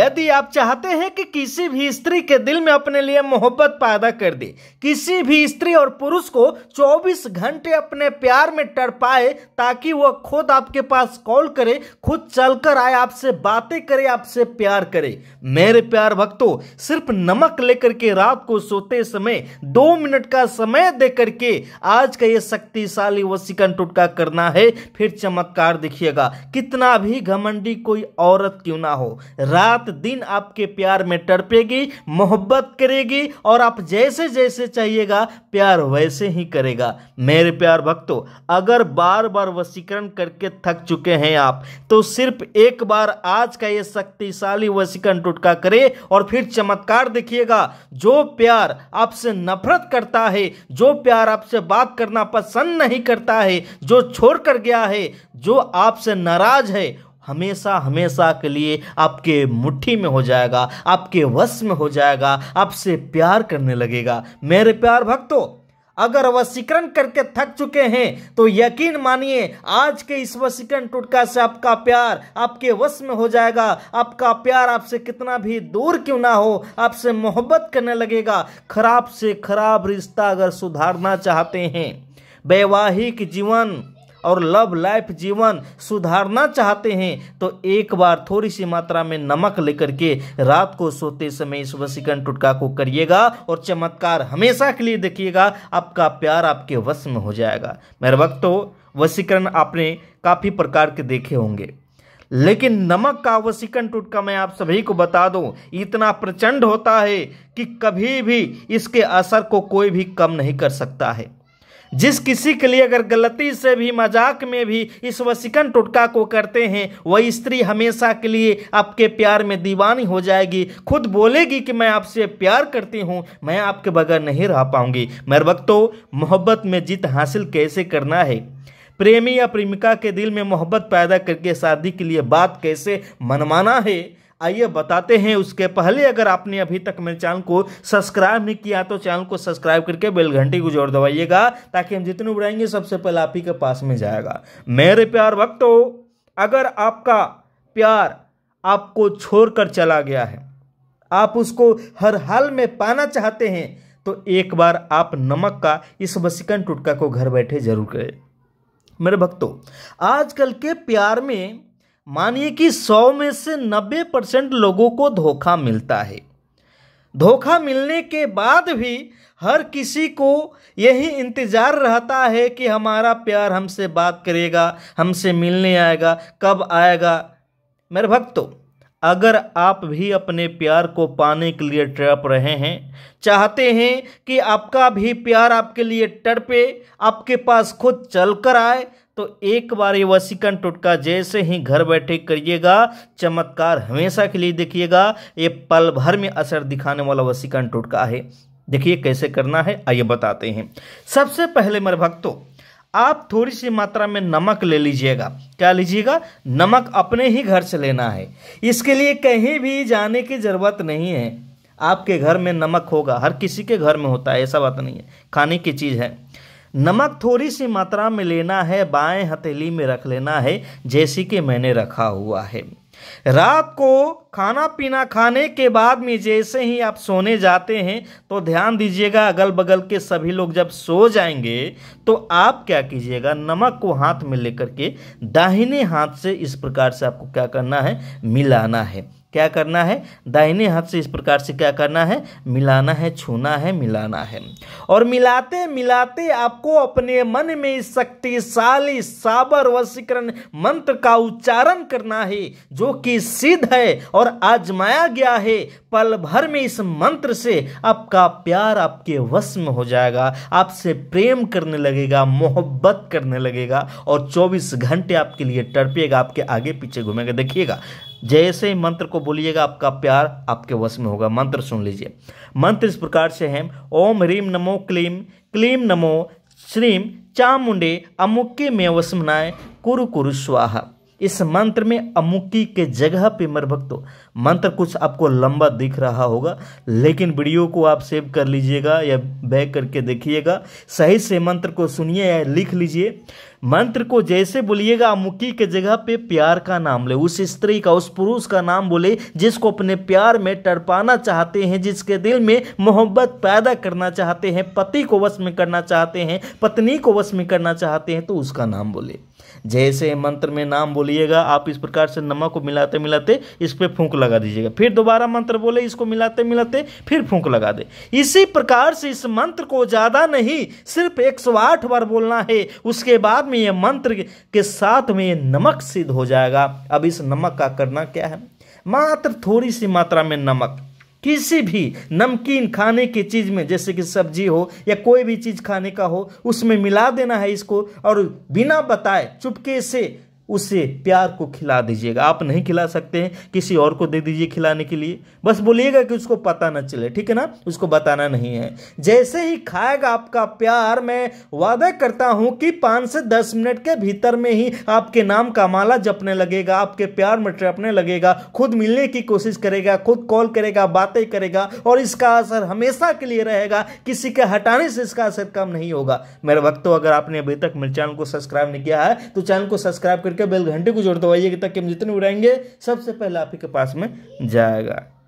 यदि आप चाहते हैं कि किसी भी स्त्री के दिल में अपने लिए मोहब्बत पैदा कर दे, किसी भी स्त्री और पुरुष को 24 घंटे अपने प्यार में तड़पाए ताकि वह खुद आपके पास कॉल करे, खुद चलकर आए, आपसे बातें करे, आपसे प्यार करे। मेरे प्यार भक्तों, सिर्फ़ नमक लेकर के रात को सोते समय, दो मिनट का समय दे करके आज का ये शक्तिशाली वसीकन टुटका करना है। फिर चमत्कार दिखिएगा, कितना भी घमंडी कोई औरत क्यों ना हो। रात दिन आपके प्यार में तड़पेगी, मोहब्बत करेगी और आप जैसे जैसे चाहिएगा, प्यार वैसे ही करेगा। मेरे प्यार भक्तों, अगर बार बार वसीकरण करके थक चुके हैं आप तो सिर्फ़ एक बार आज का ये शक्तिशाली वसीकरण टुटका करे और फिर चमत्कार देखिएगा। जो प्यार आपसे नफरत करता है, जो प्यार आपसे बात करना पसंद नहीं करता है, जो छोड़ कर गया है, जो आपसे नाराज़ है हमेशा हमेशा के लिए आपके मुट्ठी में हो जाएगा, आपके वश में हो जाएगा, आपसे प्यार करने लगेगा। मेरे प्यार भक्तों, अगर वसीकरण करके थक चुके हैं तो यकीन मानिए, आज के इस वसीकरण टुटका से आपका प्यार आपके वश में हो जाएगा। आपका प्यार आपसे कितना भी दूर क्यों ना हो, आपसे मोहब्बत करने लगेगा। खराब से खराब रिश्ता अगर सुधारना चाहते हैं, वैवाहिक जीवन और लव लाइफ जीवन सुधारना चाहते हैं तो एक बार थोड़ी सी मात्रा में नमक लेकर के रात को सोते समय इस वसीकरण टुटका को करिएगा और चमत्कार हमेशा के लिए देखिएगा, आपका प्यार आपके वश में हो जाएगा। मेरे वक्तों वसीकरण आपने काफ़ी प्रकार के देखे होंगे। लेकिन नमक का वसीकरण टुटका मैं आप सभी को बता दूँ, इतना प्रचंड होता है कि कभी भी इसके असर को कोई भी कम नहीं कर सकता है। जिस किसी के लिए अगर गलती से भी, मज़ाक में भी इस वसीकन टुटका को करते हैं, वह स्त्री हमेशा के लिए आपके प्यार में दीवानी हो जाएगी। खुद बोलेगी कि मैं आपसे प्यार करती हूँ, मैं आपके बगैर नहीं रह पाऊँगी। मेरे वक्तों मोहब्बत में जीत हासिल कैसे करना है? प्रेमी या प्रेमिका के दिल में मोहब्बत पैदा करके शादी के लिए बात कैसे मनवाना है? आइए बताते हैं उसके पहले अगर आपने अभी तक मेरे चैनल को सब्सक्राइब नहीं किया तो चैनल को सब्सक्राइब करके बेल घंटी को जोड़ दबाइएगा ताकि हम जितने उड़ाएँगे सबसे पहले आप ही के पास में जाएगा। मेरे प्यार भक्तों, अगर आपका प्यार आपको छोड़कर चला गया है, आप उसको हर हाल में पाना चाहते हैं तो एक बार आप नमक का, इस वसीकन टुटका को घर बैठे ज़रूर करें। मेरे भक्तों, आजकल के प्यार में मानिए कि सौ में से नब्बे परसेंट लोगों को धोखा मिलता है। धोखा मिलने के बाद भी हर किसी को यही इंतज़ार रहता है कि हमारा प्यार हमसे बात करेगा, हमसे मिलने आएगा, कब आएगा। मेरे भक्तों, अगर आप भी अपने प्यार को पाने के लिए तड़प रहे हैं, चाहते हैं कि आपका भी प्यार आपके लिए तड़पे, आपके पास खुद चल कर आए तो एक बार ये वसीकन टुटका, जैसे ही घर बैठे करिएगा, चमत्कार हमेशा के लिए देखिएगा, ये पल भर में असर दिखाने वाला वसीकन टुटका है। देखिए कैसे करना है, आइए बताते हैं। सबसे पहले मेरे भक्तों, आप थोड़ी सी मात्रा में नमक ले लीजिएगा। क्या लीजिएगा? नमक अपने ही घर से लेना है। इसके लिए कहीं भी जाने की ज़रूरत नहीं है। आपके घर में नमक होगा, हर किसी के घर में होता है, ऐसा बात नहीं है। खाने की चीज़ है। नमक थोड़ी सी मात्रा में लेना है, बाएँ हथेली में रख लेना है, जैसी कि मैंने रखा हुआ है। रात को खाना पीना खाने के बाद में जैसे ही आप सोने जाते हैं तो ध्यान दीजिएगा अगल बगल के सभी लोग जब सो जाएँगे तो आप क्या कीजिएगा, नमक को हाथ में लेकर के दाहिने हाथ से इस प्रकार से आपको क्या करना है, मिलाना है। क्या करना है? दाहिने हाथ से इस प्रकार से क्या करना है? मिलाना है, छूना है, मिलाना है। और मिलाते मिलाते आपको अपने मन में इस शक्तिशाली साबर वशीकरण मंत्र का उच्चारण करना है, जो कि सिद्ध है और आजमाया गया है। पल भर में इस मंत्र से आपका प्यार आपके वश में हो जाएगा। आपसे प्रेम करने लगेगा, मोहब्बत करने लगेगा और 24 घंटे आपके लिए तड़पेगा आपके आगे पीछे घूमेगा। देखिएगा जैसे ही मंत्र को बोलिएगा, आपका प्यार आपके वश में होगा। मंत्र सुन लीजिए। मंत्र इस प्रकार से है। ओम ह्रीम नमो क्लीम क्लीम नमो श्रीम चामुंडे अमुक्के में वसमनाय, कुरु कुरु स्वाहा। इस मंत्र में अमुकी के जगह पे मेरे भक्तों, मंत्र कुछ आपको लंबा दिख रहा होगा, लेकिन वीडियो को आप सेव कर लीजिएगा या बैक करके देखिएगा, सही से मंत्र को सुनिए या लिख लीजिए। मंत्र को जैसे बोलिएगा, अमुकी के जगह पे प्यार का नाम ले, उस स्त्री का, उस पुरुष का नाम बोले, जिसको अपने प्यार में टरपाना चाहते हैं, जिसके दिल में मोहब्बत पैदा करना चाहते हैं, पति को वश में करना चाहते हैं, पत्नी को वश में करना चाहते हैं तो उसका नाम बोले। जैसे मंत्र में नाम बोलिएगा, आप इस प्रकार से नमक को मिलाते मिलाते इस पर फूंक लगा दीजिएगा। फिर दोबारा मंत्र बोले, इसको मिलाते मिलाते फिर फूंक लगा दे। इसी प्रकार से इस मंत्र को ज़्यादा नहीं, सिर्फ़ 108 बार बोलना है, उसके बाद में ये मंत्र के साथ में ये नमक सिद्ध हो जाएगा। अब इस नमक का करना क्या है? मात्र थोड़ी सी मात्रा में नमक। किसी भी नमकीन खाने की चीज़ में, जैसे कि सब्ज़ी हो या कोई भी चीज़ खाने का हो, उसमें मिला देना है इसको और बिना बताए चुपके से उसे प्यार को खिला दीजिएगा। आप नहीं खिला सकते हैं किसी और को दे दीजिए खिलाने के लिए। बस बोलिएगा कि उसको पता न चले, ठीक है ना? उसको बताना नहीं है। जैसे ही खाएगा आपका प्यार, मैं वादा करता हूँ कि पाँच से दस मिनट के भीतर में ही आपके नाम का माला जपने लगेगा, आपके प्यार में ट्रपने लगेगा, खुद मिलने की कोशिश करेगा, खुद कॉल करेगा, बातें करेगा और इसका असर हमेशा के लिए रहेगा। किसी के हटाने से इसका असर कम नहीं होगा। मेरे भक्तों, अगर आपने अभी तक मेरे चैनल को सब्सक्राइब नहीं किया है तो चैनल को सब्सक्राइब करके बेल घंटे को जोड़ दवाइए ताकि हम जितने उड़ाएँगे, सबसे पहले आप ही के पास में जाएगा।